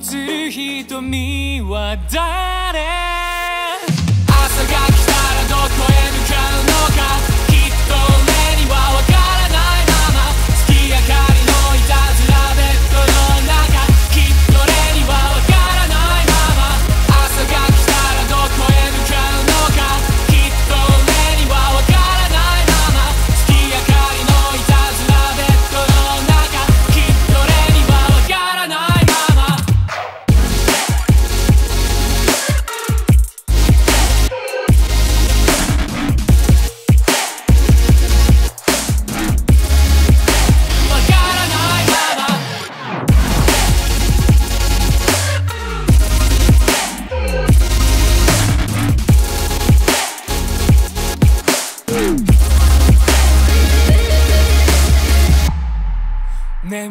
つ瞳は誰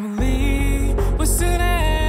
Finally, Was it sitting.